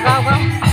go, go.